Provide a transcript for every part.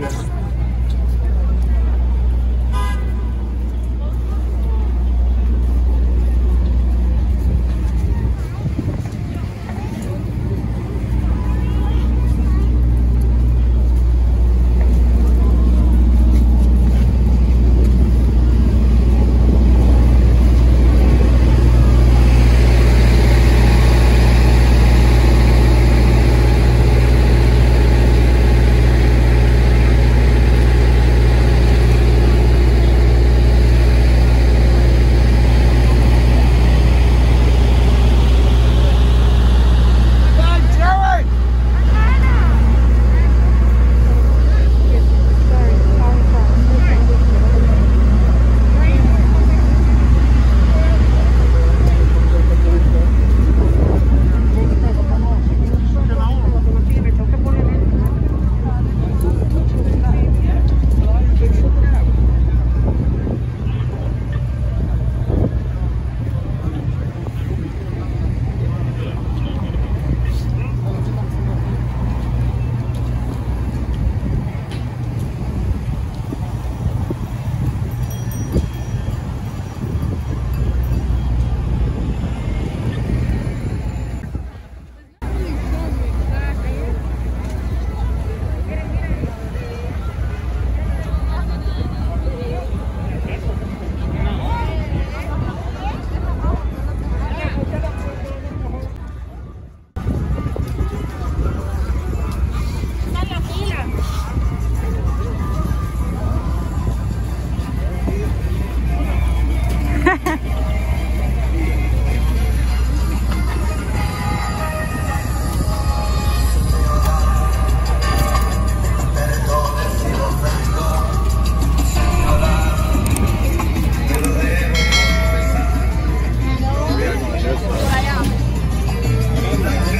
去。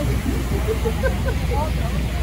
Oh, no.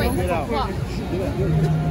为他走错。